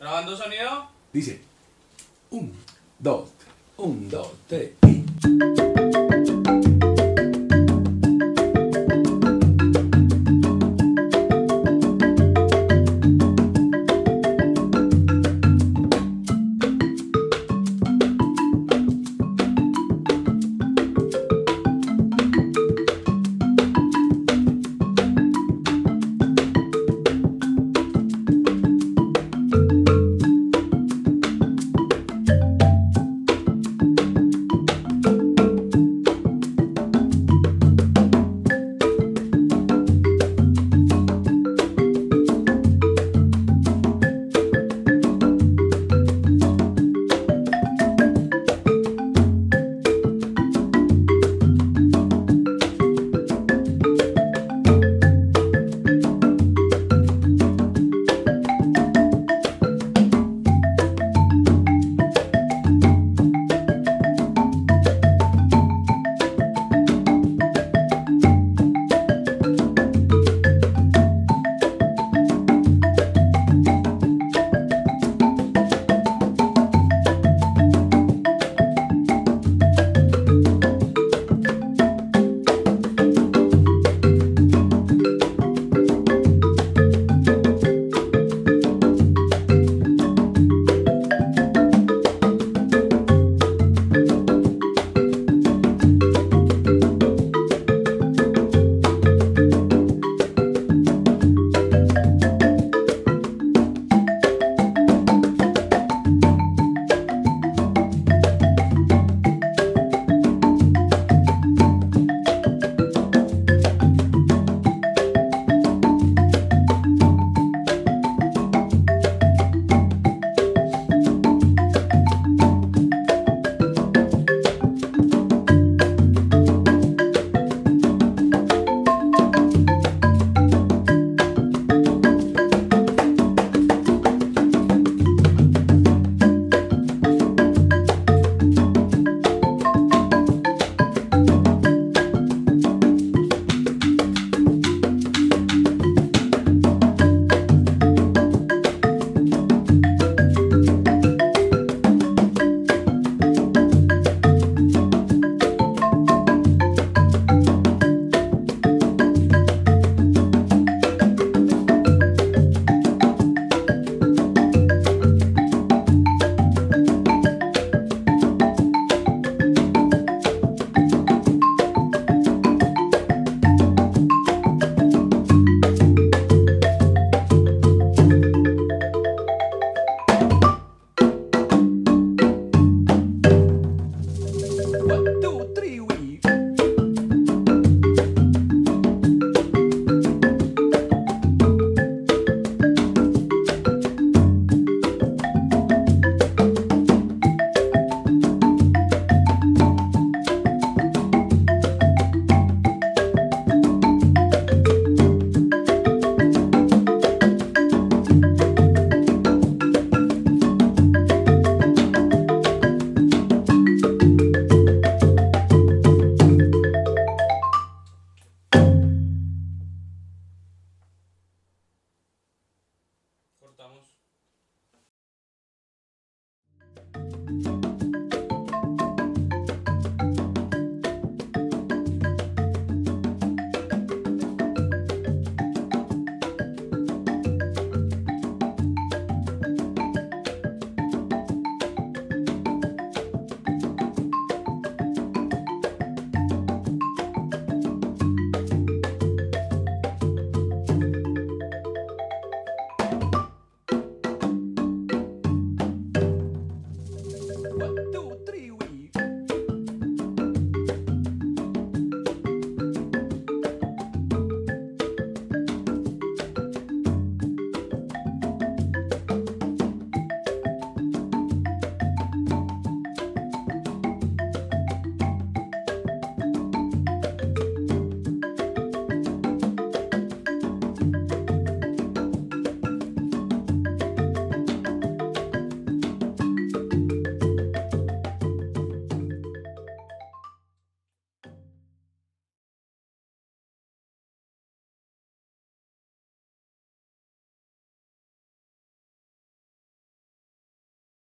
Grabando sonido. Dice, un, dos, un, dos, tres y...